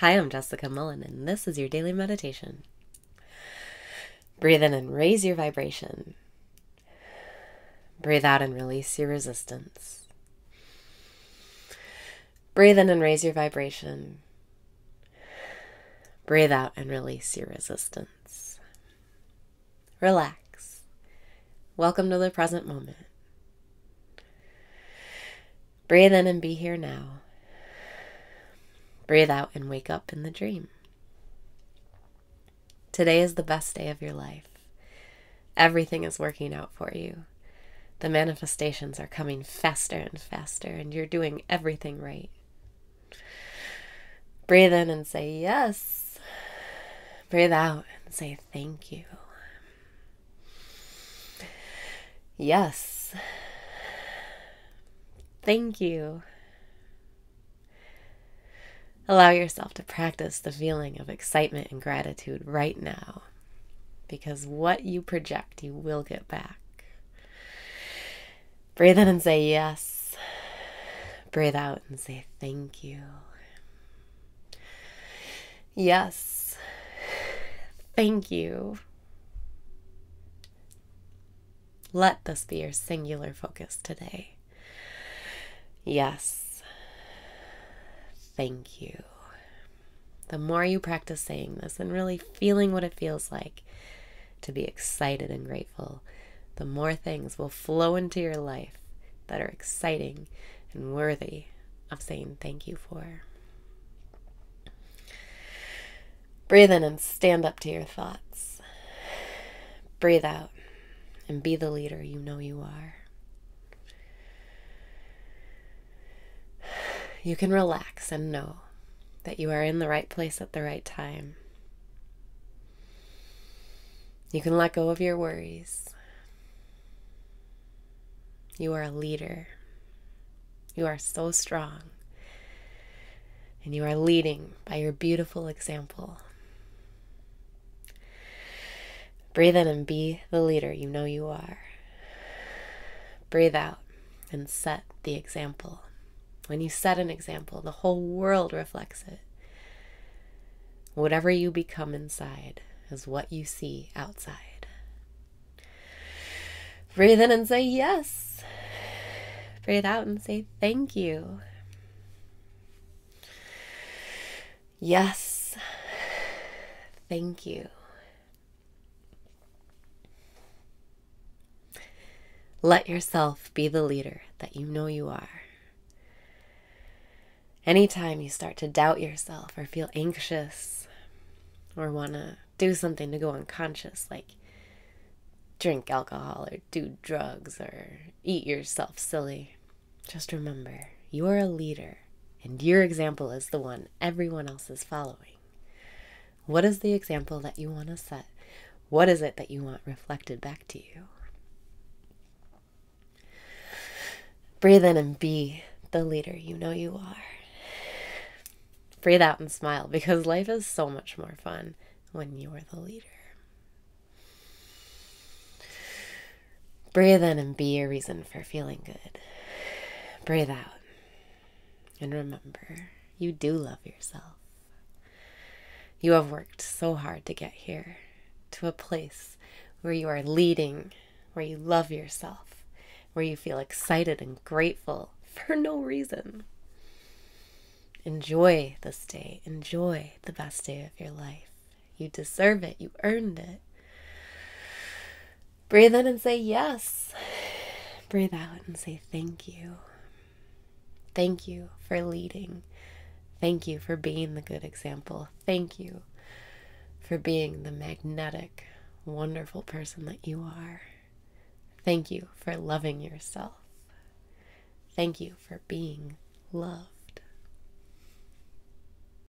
Hi, I'm Jessica Mullen, and this is your daily meditation. Breathe in and raise your vibration. Breathe out and release your resistance. Breathe in and raise your vibration. Breathe out and release your resistance. Relax. Welcome to the present moment. Breathe in and be here now. Breathe out and wake up in the dream. Today is the best day of your life. Everything is working out for you. The manifestations are coming faster and faster, and you're doing everything right. Breathe in and say yes. Breathe out and say thank you. Yes. Thank you. Allow yourself to practice the feeling of excitement and gratitude right now because what you project, you will get back. Breathe in and say yes. Breathe out and say thank you. Yes. Thank you. Let this be your singular focus today. Yes thank you. The more you practice saying this and really feeling what it feels like to be excited and grateful, the more things will flow into your life that are exciting and worthy of saying thank you for. Breathe in and stand up to your thoughts. Breathe out and be the leader you know you are. You can relax and know that you are in the right place at the right time. You can let go of your worries. You are a leader. You are so strong. And you are leading by your beautiful example. Breathe in and be the leader you know you are. Breathe out and set the example. When you set an example, the whole world reflects it. Whatever you become inside is what you see outside. Breathe in and say yes. Breathe out and say thank you. Yes. Thank you. Let yourself be the leader that you know you are. Anytime you start to doubt yourself or feel anxious or want to do something to go unconscious, like drink alcohol or do drugs or eat yourself silly, just remember you are a leader and your example is the one everyone else is following. What is the example that you want to set? What is it that you want reflected back to you? Breathe in and be the leader you know you are breathe out and smile because life is so much more fun when you are the leader. Breathe in and be a reason for feeling good. Breathe out. And remember, you do love yourself. You have worked so hard to get here to a place where you are leading, where you love yourself, where you feel excited and grateful for no reason. Enjoy this day. Enjoy the best day of your life. You deserve it. You earned it. Breathe in and say yes. Breathe out and say thank you. Thank you for leading. Thank you for being the good example. Thank you for being the magnetic, wonderful person that you are. Thank you for loving yourself. Thank you for being love.